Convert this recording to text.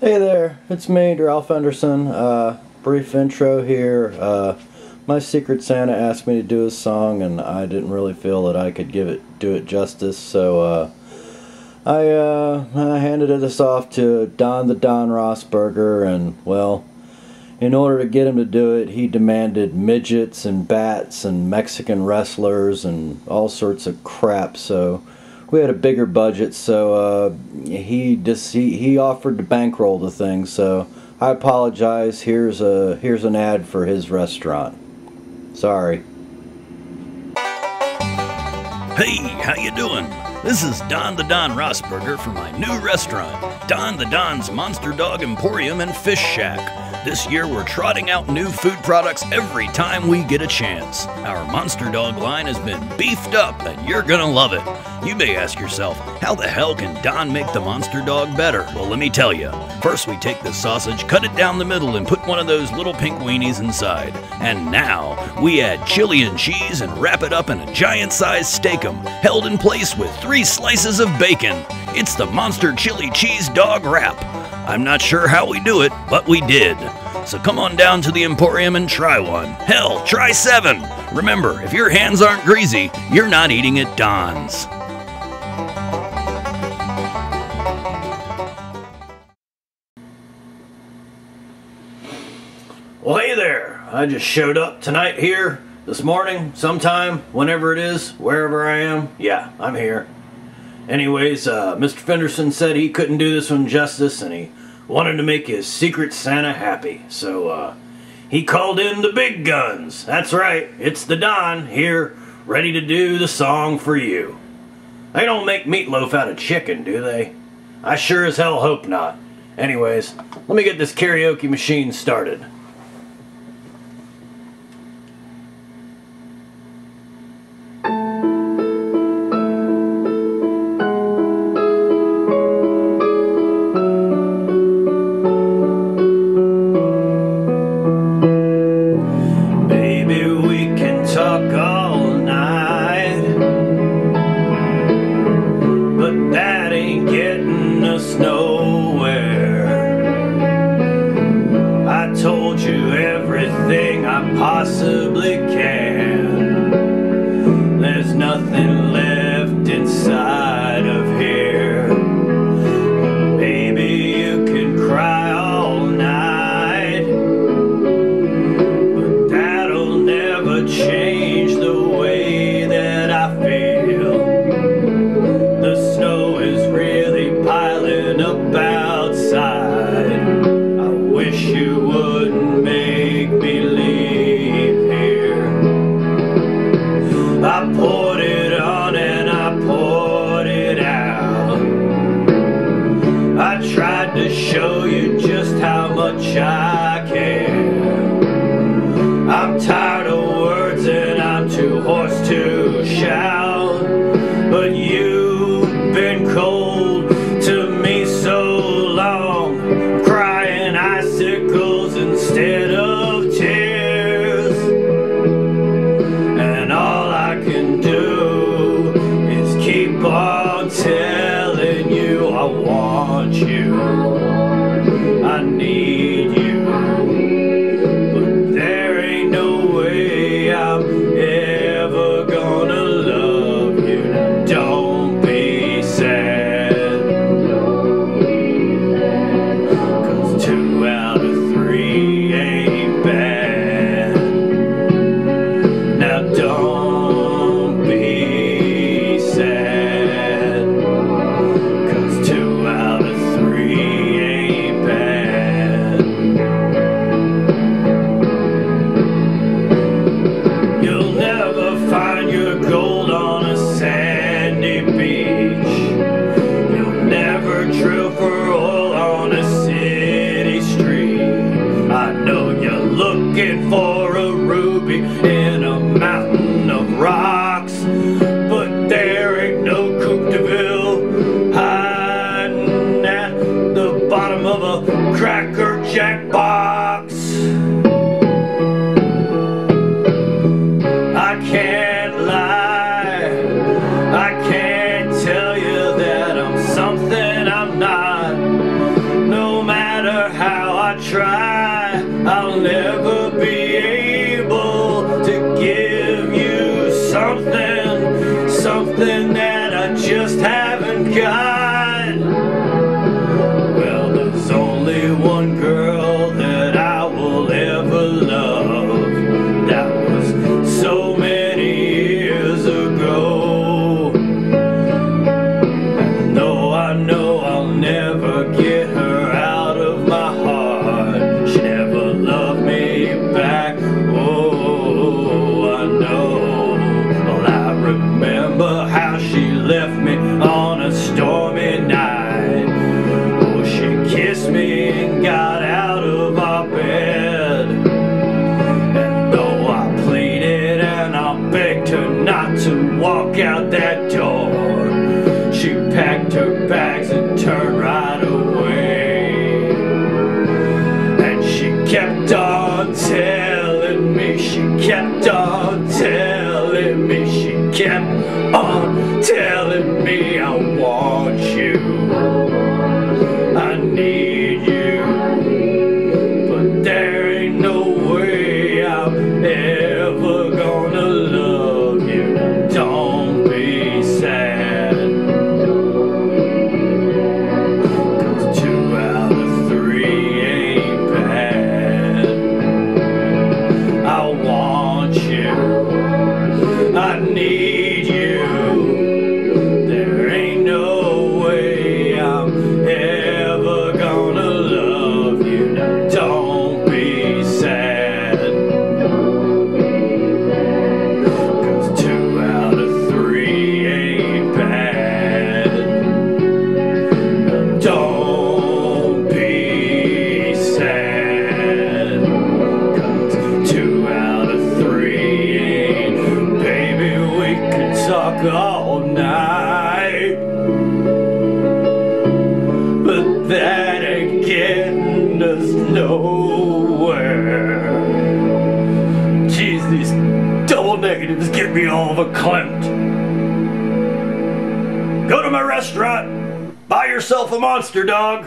Hey there, it's me, Deral Fenderson. Uh, brief intro here. Uh, my Secret Santa asked me to do a song, and I didn't really feel that I could give it do it justice, so uh, I, uh, I handed this off to Don the Don Rastberger, and well, in order to get him to do it, he demanded midgets and bats and Mexican wrestlers and all sorts of crap. So we had a bigger budget, so uh, he just he, he offered to bankroll the thing. So I apologize. Here's a here's an ad for his restaurant. Sorry. Hey, how you doing? This is Don the Don Rastberger for my new restaurant, Don the Don's Monster Dog Emporium and Fish Shack. This year, we're trotting out new food products every time we get a chance. Our Monster Dog line has been beefed up, and you're gonna love it. You may ask yourself, how the hell can Don make the Monster Dog better? Well, let me tell you. First, we take the sausage, cut it down the middle, and put one of those little pink weenies inside. And now, we add chili and cheese and wrap it up in a giant sized steakum, held in place with three slices of bacon. It's the Monster Chili Cheese Dog Wrap. I'm not sure how we do it, but we did. So come on down to the Emporium and try one. Hell, try seven. Remember, if your hands aren't greasy, you're not eating at Don's. Well, hey there. I just showed up tonight here, this morning, sometime, whenever it is, wherever I am. Yeah, I'm here. Anyways, uh, Mr. Fenderson said he couldn't do this one justice and he wanted to make his Secret Santa happy. So, uh, he called in the big guns. That's right, it's the Don here, ready to do the song for you. They don't make meatloaf out of chicken, do they? I sure as hell hope not. Anyways, let me get this karaoke machine started. Possibly can. Cause cracker She packed her bags and turned right all night. But that again does nowhere. Jeez, these double negatives get me all verklempt Go to my restaurant, buy yourself a monster dog.